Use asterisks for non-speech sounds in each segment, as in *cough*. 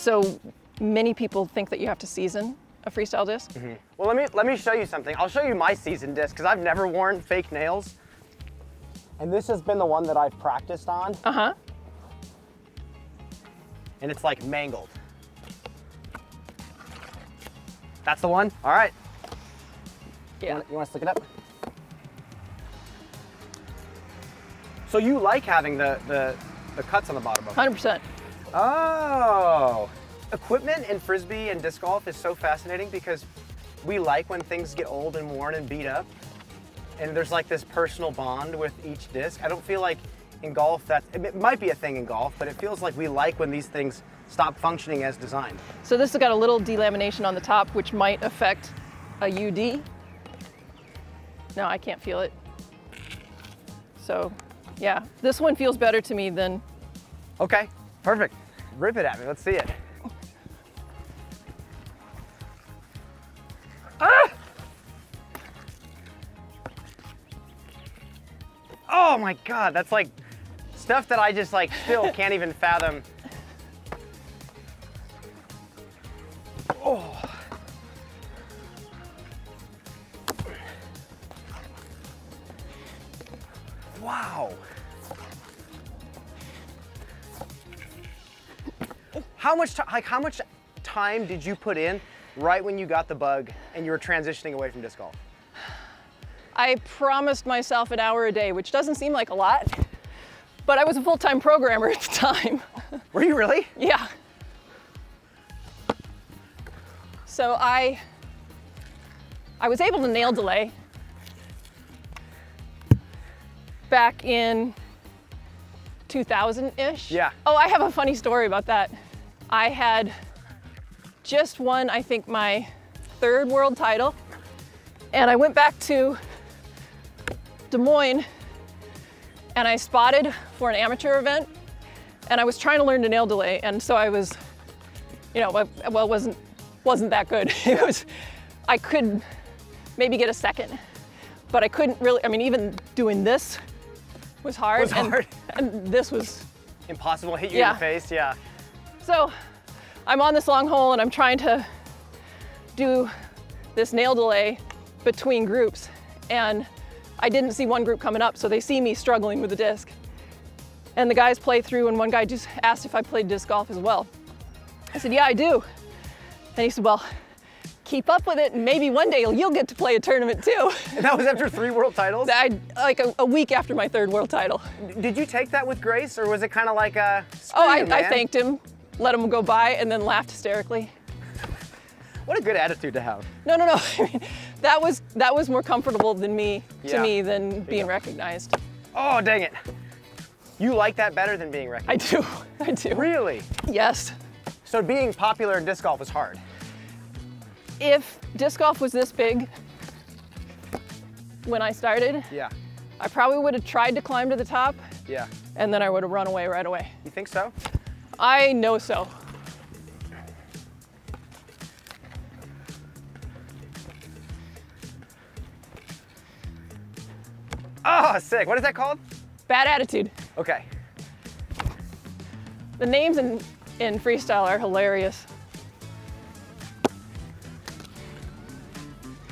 So many people think that you have to season a freestyle disk. Well, let me let me show you something. I'll show you my season disc because I've never worn fake nails. And this has been the one that I've practiced on, Uh huh. and it's like mangled. That's the one? All right. You Yeah. wanna- You want to stick it up? So you like having the, the, the cuts on the bottom of it? 100%. Oh, equipment in frisbee and disc golf is so fascinating because we like when things get old and worn and beat up, and there's like this personal bond with each disc. I don't feel like in golf that it might be a thing in golf, but it feels like we like when these things stop functioning as designed. So this has got a little delamination on the top, which might affect a UD. No, I can't feel it. So, yeah, this one feels better to me than Okay, perfect. Rip it at me. Let's see it. Ah! Oh my God, that's like stuff that I just like still can't even fathom. How much like how much time did you put in right when you got the bug and you were transitioning away from disc golf? I promised myself an hour a day, which doesn't seem like a lot, but I was a full-time programmer at the time. *laughs* Were you really? yeah. So I I was able to nail delay back in 2000-ish. Yeah. Oh, I have a funny story about that. I had just won, I think, my third world title, and I went back to Des Moines and I spotted for an amateur event and I was trying to learn to nail delay and so I was you know well it wasn't wasn't that good *laughs* it was I could maybe get a second but I couldn't really I mean even doing this was hard Was and, hard. *laughs* and this was Impossible to hit you Yeah. in the face, yeah. So I'm on this long hole and I'm trying to do this nail delay between groups and I didn't see one group coming up so they see me struggling with the disc. And the guys play through and one guy just asked if I played disc golf as well. I said, yeah, I do. And he said, well, keep up with it and maybe one day you'll get to play a tournament too. *laughs* And that was after three world titles. I, like a, a week after my third world title. Did you take that with grace or was it kind of like a Oh, I, I thanked him, let him go by and then laughed hysterically. What a good attitude to have. No, no, no. *laughs* I mean, that was that was more comfortable than me to Yeah. me than being recognized. Oh, dang it. You like that better than being recognized? I do. *laughs* I do. Really? Yes. So being popular in disc golf is hard. If disc golf was this big when I started, Yeah. I probably would have tried to climb to the top Yeah. and then I would have run away right away. You think so? I know so. Oh, sick. What is that called? Bad attitude. Okay. The names in, in freestyle are hilarious.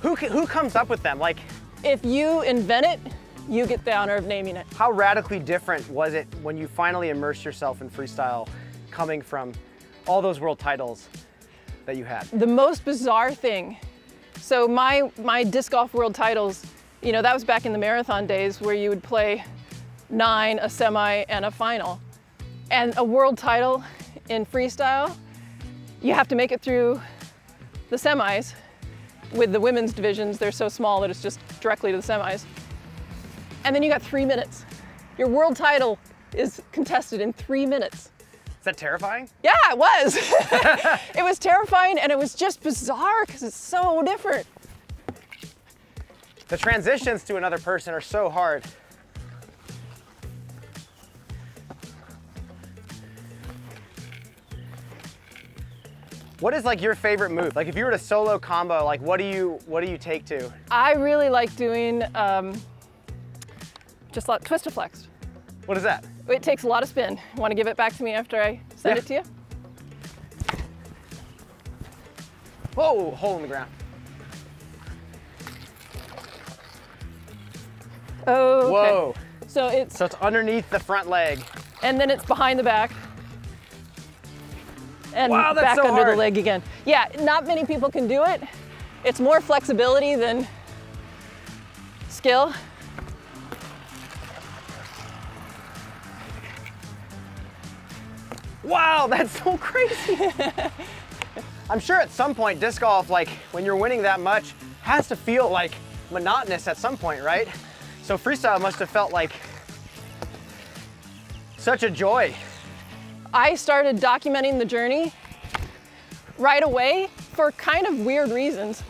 Who, who comes up with them? Like, If you invent it, you get the honor of naming it. how radically different was it when you finally immersed yourself in freestyle coming from all those world titles that you had? the most bizarre thing. So my my disc golf world titles, you know, that was back in the marathon days where you would play nine, a semi, and a final. And a world title in freestyle, you have to make it through the semis. With the women's divisions, they're so small that it's just directly to the semis. And then you got three minutes. Your world title is contested in three minutes. Is that terrifying? Yeah, it was. *laughs* it was terrifying and it was just bizarre because it's so different. The transitions to another person are so hard. What is like your favorite move? Like if you were to solo combo, like what do you what do you take to? I really like doing um, just like twister flex. What is that? It takes a lot of spin. Want to give it back to me after I send Yeah. it to you? Whoa, hole in the ground. Oh, okay. Whoa. So it's, So it's underneath the front leg. and then it's behind the back. And Wow, back so under the leg again. Yeah, not many people can do it. It's more flexibility than skill. Wow, that's so crazy. *laughs* I'm sure at some point disc golf, like when you're winning that much, has to feel like monotonous at some point, right? So freestyle must have felt like such a joy. I started documenting the journey right away for kind of weird reasons.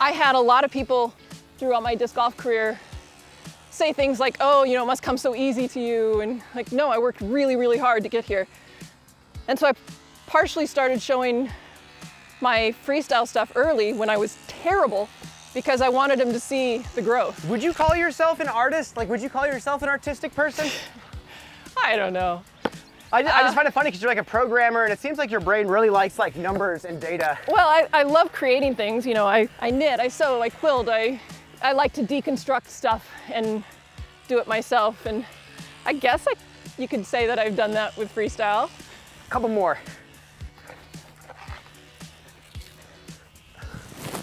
I had a lot of people throughout my disc golf career say things like, oh, you know, it must come so easy to you. And like, no, I worked really, really hard to get here. And so I partially started showing my freestyle stuff early when I was terrible because I wanted them to see the growth. Would you call yourself an artist? Like, would you call yourself an artistic person? I don't know. I, ju- I Uh, just find it funny because you're like a programmer and it seems like your brain really likes like numbers and data. Well, I, I love creating things. You know, I, I knit, I sew, I quilt, I, I like to deconstruct stuff and do it myself. And I guess I, you could say that I've done that with freestyle. A couple more.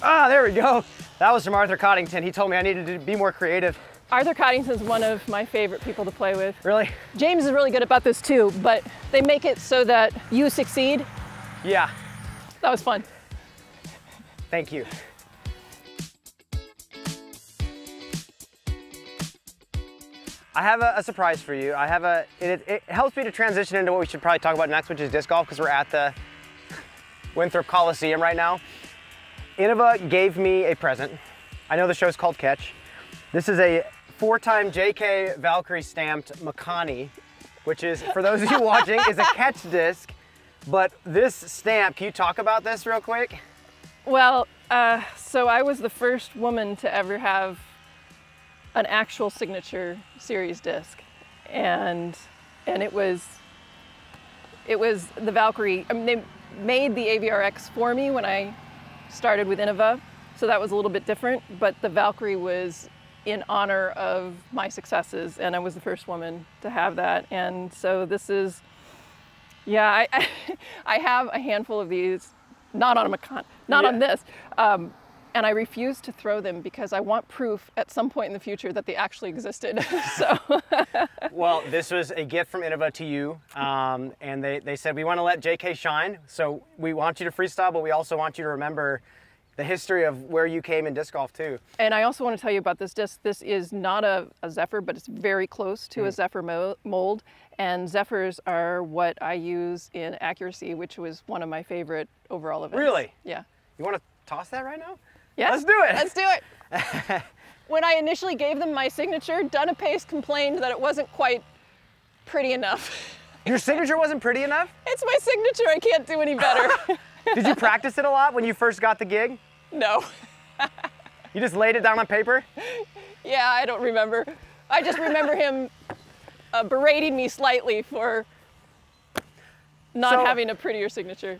Ah, there we go. That was from Arthur Coddington. He told me I needed to be more creative. Arthur Coddington's one of my favorite people to play with. Really? James is really good about this too, but they make it so that you succeed. Yeah. That was fun. Thank you. I have a, a surprise for you. I have a, it, it helps me to transition into what we should probably talk about next, which is disc golf, because we're at the Winthrop Coliseum right now. Innova gave me a present. I know the show's called Catch. This is a four-time JK Valkyrie stamped Makani, which is, for those of you watching, is a *laughs* catch disc. But this stamp, can you talk about this real quick? Well, uh, so I was the first woman to ever have an actual signature series disc, and and it was it was the Valkyrie. I mean, they made the AVRX for me when I started with Innova, so that was a little bit different. But the Valkyrie was in honor of my successes, and I was the first woman to have that. And so this is, yeah, I *laughs* I, have a handful of these, not on a not on this. Um, and I refuse to throw them because I want proof at some point in the future that they actually existed. *laughs* so *laughs* Well, this was a gift from Innova to you, um, and they, they said we want to let JK shine. So we want you to freestyle, but we also want you to remember the history of where you came in disc golf too. And I also want to tell you about this disc. This is not a, a Zephyr, but it's very close to Mm. a Zephyr mo- mold. And Zephyrs are what I use in accuracy, which was one of my favorite overall events. Really? Yeah. You want to toss that right now? Yes. Let's do it. Let's do it. *laughs* when I initially gave them my signature, Dunipace complained that it wasn't quite pretty enough. *laughs* Your signature wasn't pretty enough? it's my signature. I can't do any better. *laughs* Did you practice it a lot when you first got the gig? no. You just laid it down on paper? Yeah, I don't remember. I just remember him uh, berating me slightly for not So- having a prettier signature.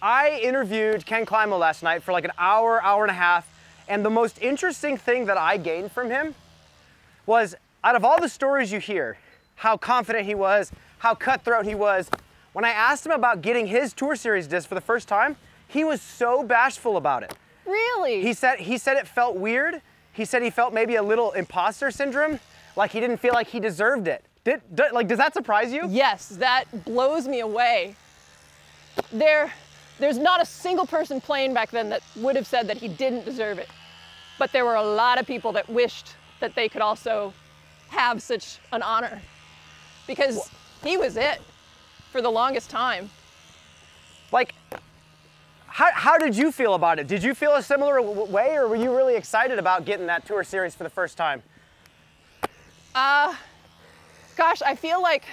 I interviewed Ken Climo last night for like an hour, hour and a half, and the most interesting thing that I gained from him was out of all the stories you hear, how confident he was, how cutthroat he was, when I asked him about getting his Tour Series disc for the first time, he was so bashful about it. Really? He said he said it felt weird. He said he felt maybe a little imposter syndrome, like he didn't feel like he deserved it. Did, did- like does that surprise you? yes, that blows me away. There, there's not a single person playing back then that would have said that he didn't deserve it. But there were a lot of people that wished that they could also have such an honor because he was it for the longest time. Like, how, how did you feel about it? Did you feel a similar w- way, or were you really excited about getting that tour series for the first time? Uh, gosh, I feel like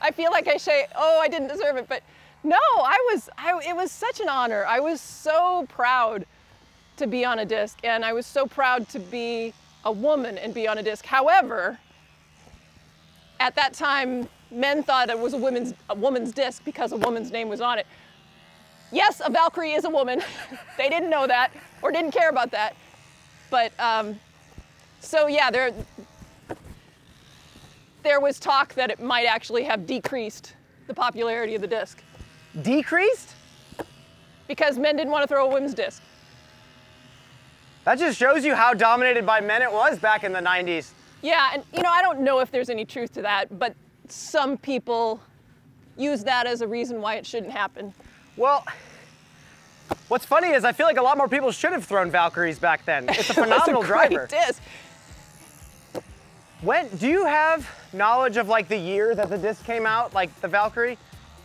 I feel like I say, "Oh, I didn't deserve it," but no, I was I it was such an honor. I was so proud to be on a disc and I was so proud to be a woman and be on a disc. However, at that time, men thought it was a women's a woman's disc because a woman's name was on it. yes, a Valkyrie is a woman. *laughs* they didn't know that or didn't care about that. But um, so yeah, there there was talk that it might actually have decreased the popularity of the disc Decreased? because men didn't want to throw a women's disc. That just shows you how dominated by men it was back in the 90s. Yeah, and you know, I don't know if there's any truth to that, but some people use that as a reason why it shouldn't happen. Well, what's funny is I feel like a lot more people should have thrown Valkyries back then. *laughs* It's a It phenomenal great driver. disc. When do you have knowledge of like the year that the disc came out, like the Valkyrie?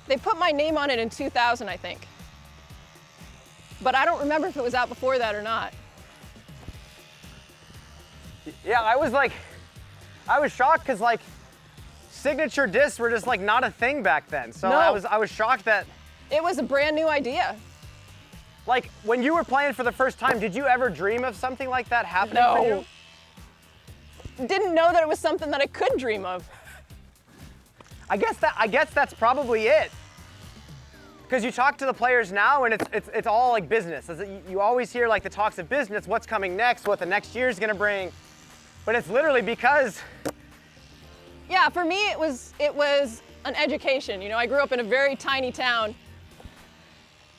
They put my name on it in 2000, I think. But I don't remember if it was out before that or not. Yeah, I was like, I was shocked because like signature discs were just like not a thing back then. So I was I was shocked that It was a brand new idea. like when you were playing for the first time, did you ever dream of something like that happening for No. you? Didn't know that it was something that I could dream of. I guess that I guess that's probably it. Because you talk to the players now, and it's it's, it's all like business. You, always hear like the talks of business, what's coming next, what the next year is going to bring, but it's literally because Yeah, for me it was it was an education. You know, I grew up in a very tiny town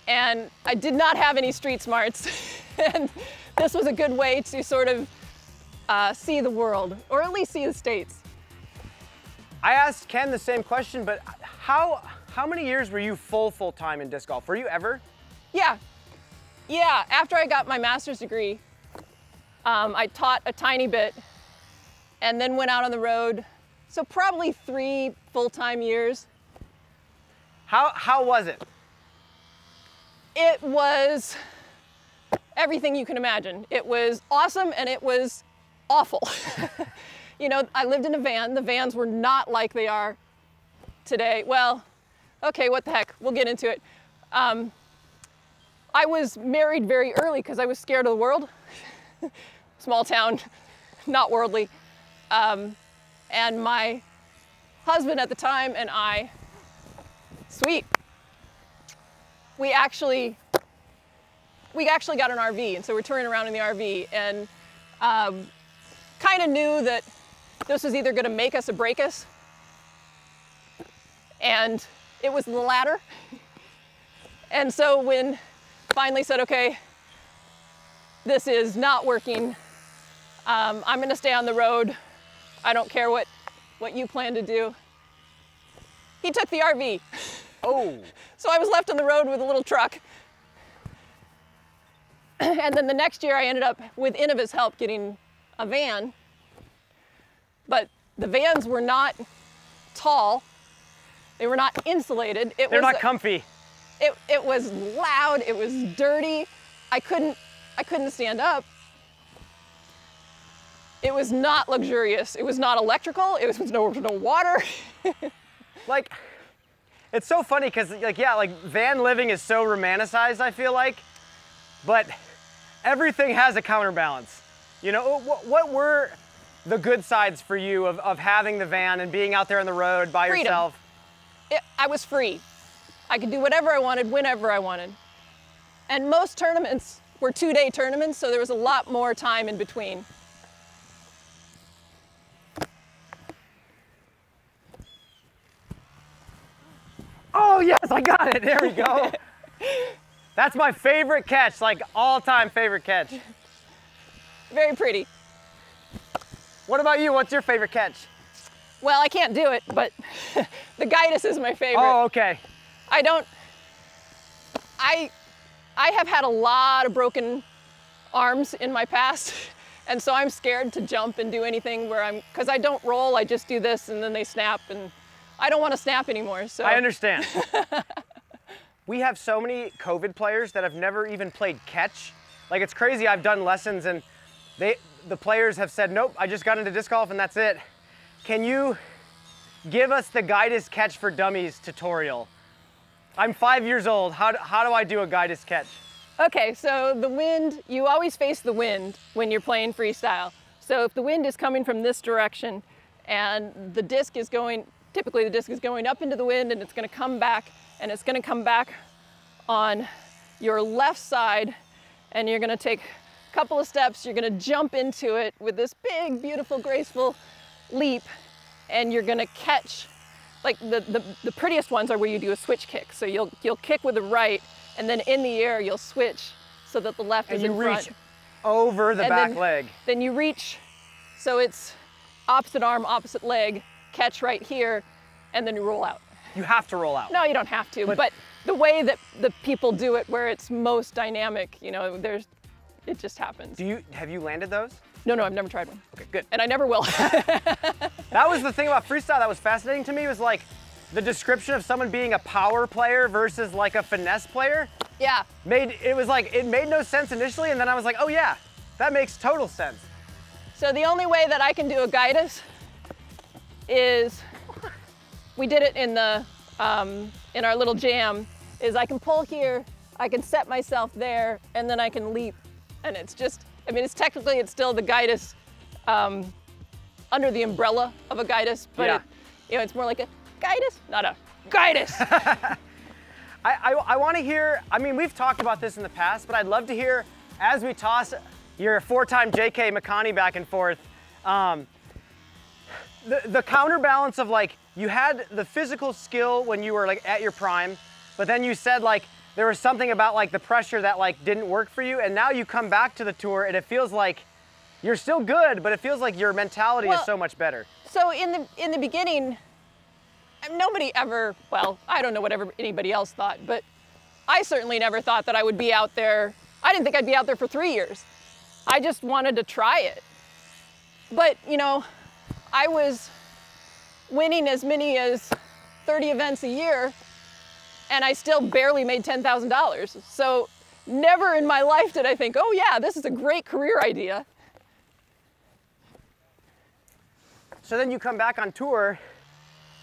and I did not have any street smarts. *laughs* and this was a good way to sort of uh, see the world, or at least see the states. I asked Ken the same question, but how how many years were you full full time in disc golf? Were you ever? Yeah, yeah. After I got my master's degree, um, I taught a tiny bit, and then went out on the road. So probably three full-time years. How how was it? It was everything you can imagine. It was awesome and it was awful. *laughs* you know, I lived in a van. The vans were not like they are today. Well, okay, what the heck? We'll get into it. Um, I was married very early because I was scared of the world. *laughs* Small town, *laughs* not worldly. Um, and my husband at the time and I, sweet, we actually we actually got an RV, and so we're touring around in the RV, and um, kind of knew that this was either going to make us or break us, and it was the latter. And so when finally said, okay, this is not working, um, I'm going to stay on the road. I don't care what what you plan to do. He took the RV. Oh, So I was left on the road with a little truck. and then the next year I ended up with Innova's help getting a van. But the vans were not tall. They were not insulated. It they're was not comfy. it, it was loud, it was dirty. I couldn't I couldn't stand up. It was not luxurious. It was not electrical. It was no no water. *laughs* Like, it's so funny because like yeah, like van living is so romanticized. I feel like, but everything has a counterbalance. You know, what, what were the good sides for you of, of having the van and being out there on the road by Freedom. yourself? it, I was free. I could do whatever I wanted, whenever I wanted. And most tournaments were two day tournaments, so there was a lot more time in between. Oh yes, I got it. There we go. *laughs* That's my favorite catch, like all-time favorite catch. Very pretty. What about you? What's your favorite catch? Well, I can't do it, but *laughs* the Gaitis is my favorite. Oh, okay. I don't. I, I have had a lot of broken arms in my past, *laughs* and so I'm scared to jump and do anything where I'm because I don't roll. I just do this, and then they snap, and I don't want to snap anymore. So I understand. *laughs* we have so many COVID players that have never even played catch. Like it's crazy. I've done lessons and they the players have said, "Nope, I just got into disc golf and that's it." Can you give us the Guidus catch for dummies tutorial? I'm 5 years old. How do, how do I do a Guidus catch? Okay, so the wind, you always face the wind when you're playing freestyle. So if the wind is coming from this direction and the disc is going, typically the disc is going up into the wind and it's gonna come back and it's gonna come back on your left side and you're gonna take couple of steps, you're gonna jump into it with this big, beautiful, graceful leap and you're gonna catch, like the, the, the prettiest ones are where you do a switch kick. So you'll, you'll kick with the right and then in the air you'll switch so that the left And is you in reach front. over the And back then- leg. Then you reach, so it's opposite arm, opposite leg, catch right here, and then you roll out. You have to roll out. No, you don't have to, but, the way that the people do it, where it's most dynamic, you know, there's, it just happens. Do you have you landed those? No, no, I've never tried one, Okay, good. and I never will. *laughs* That was the thing about freestyle that was fascinating to me was like the description of someone being a power player versus like a finesse player yeah, made it was like it made no sense initially and then I was like, "Oh yeah, that makes total sense." So the only way that I can do a guidus is, we did it in the, um, in our little jam, is I can pull here, I can set myself there, and then I can leap. And it's just, I mean, it's technically, it's still the guidus um, under the umbrella of a guidus, but Yeah. it, you know, it's more like a guidus, not a guidus. *laughs* I, I, I want to hear, I mean, we've talked about this in the past, but I'd love to hear as we toss your four time JK Makani back and forth, um, the, the counterbalance of like, you had the physical skill when you were like at your prime, but then you said like, there was something about like the pressure that like didn't work for you, and now you come back to the tour and it feels like you're still good, but it feels like your mentality Well- is so much better. So in the in the beginning, nobody ever. Well, I don't know whatever anybody else thought, but I certainly never thought that I would be out there. I didn't think I'd be out there for three years. I just wanted to try it. But you know, I was winning as many as 30 events a year, and I still barely made $10,000. So never in my life did I think, oh yeah, this is a great career idea. So then you come back on tour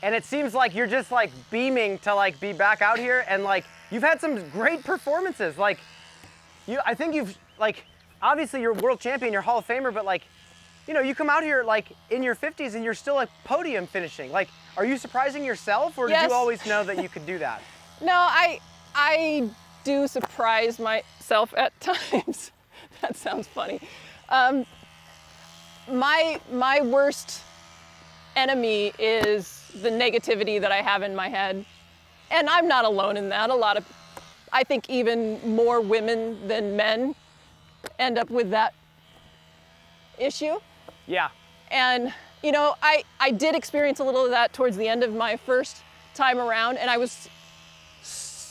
and it seems like you're just like beaming to like be back out here and like you've had some great performances. Like you I think you've like obviously you're world champion, you're Hall of Famer, but like you know, you come out here like in your 50s and you're still like podium finishing. Like are you surprising yourself or did Yes. you always know that you could do that? No, I I do surprise myself at *laughs* times. that sounds funny. Um, my my worst enemy is the negativity that I have in my head, and I'm not alone in that. A lot of, I think even more women than men end up with that issue. Yeah. And you know, I I did experience a little of that towards the end of my first time around, and I was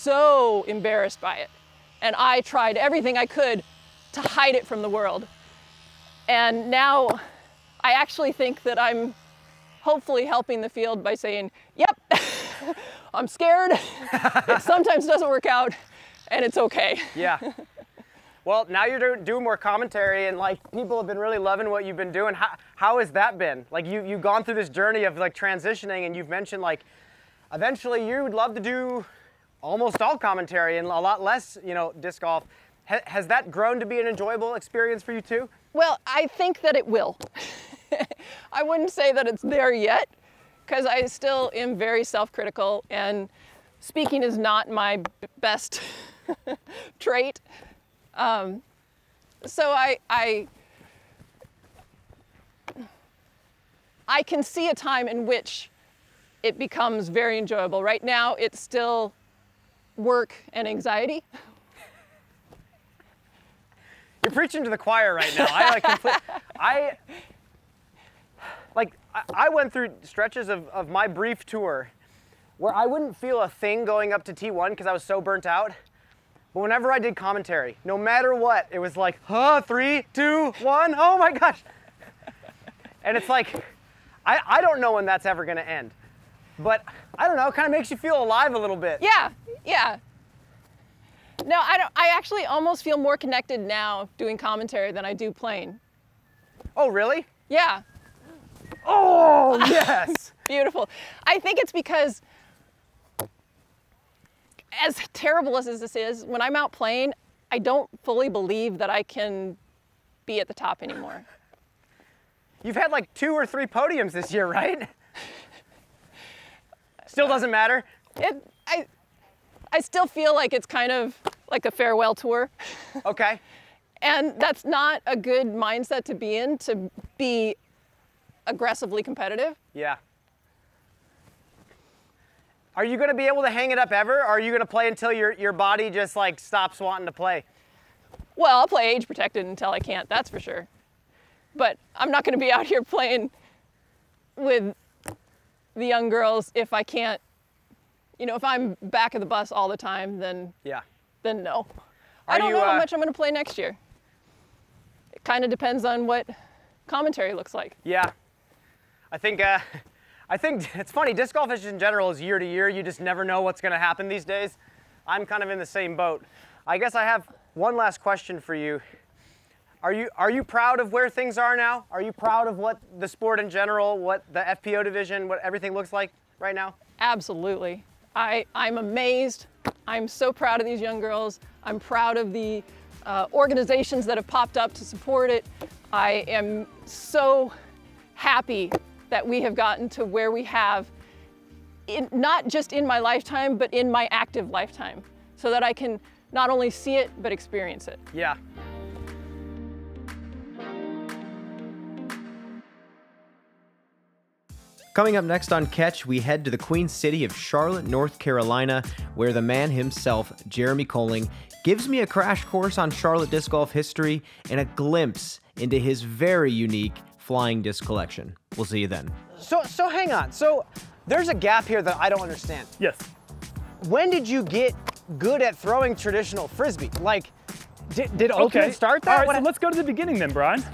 so embarrassed by it. And I tried everything I could to hide it from the world. And now I actually think that I'm hopefully helping the field by saying, "Yep, *laughs* I'm scared. *laughs* it sometimes doesn't work out, and it's okay." Yeah. *laughs* Well, now you're doing more commentary, and like people have been really loving what you've been doing. How, how has that been? Like you you've gone through this journey of like transitioning, and you've mentioned like eventually you would love to do almost all commentary and a lot less, you know, disc golf. Ha- has that grown to be an enjoyable experience for you too? Well, I think that it will. *laughs* I wouldn't say that it's there yet because I still am very self critical and speaking is not my best *laughs* trait. Um, so I, I, I can see a time in which it becomes very enjoyable. Right now, it's still work and anxiety. You're preaching to the choir right now. I like I like I, I went through stretches of, of my brief tour where I wouldn't feel a thing going up to T1 because I was so burnt out. But whenever I did commentary, no matter what, it was like, huh, three, two, one, oh my gosh. And it's like, I, I don't know when that's ever gonna end. But I don't know, it kind of makes you feel alive a little bit. Yeah, yeah. No, I don't. I actually almost feel more connected now doing commentary than I do playing. Oh, really? Yeah, Oh, *laughs* yes. beautiful. I think it's because, as terrible as this is, when I'm out playing, I don't fully believe that I can be at the top anymore. You've had like two or three podiums this year, right? Still doesn't matter. It, I, I still feel like it's kind of like a farewell tour. Okay. And that's not a good mindset to be in to be aggressively competitive. Yeah. Are you going to be able to hang it up ever? Or are you going to play until your, your body just like stops wanting to play? Well, I'll play age protected until I can't, that's for sure. But I'm not going to be out here playing with the young girls if I can't, you know, if I'm back of the bus all the time, then Yeah. then no. I don't you, know how uh, much I'm going to play next year. It kind of depends on what commentary looks like. Yeah. I think uh, *laughs* I think *laughs* it's funny. Disc golf is in general is year to year. You just never know what's going to happen these days. I'm kind of in the same boat. I guess I have one last question for you. Are you are you proud of where things are now? Are you proud of what the sport in general, what the FPO division, what everything looks like right now? Absolutely. I, I'm amazed. I'm so proud of these young girls. I'm proud of the uh, organizations that have popped up to support it. I am so happy that we have gotten to where we have, in, not just in my lifetime, but in my active lifetime, so that I can not only see it, but experience it. Yeah. Coming up next on Catch, we head to the Queen City of Charlotte, North Carolina, where the man himself, Jeremy Colling, gives me a crash course on Charlotte disc golf history and a glimpse into his very unique flying disc collection. We'll see you then. So, so hang on. So, there's a gap here that I don't understand. Yes. When did you get good at throwing traditional frisbee? Like, did, did Oakland Okay. start that? All right, What- so let's go to the beginning then, Brian.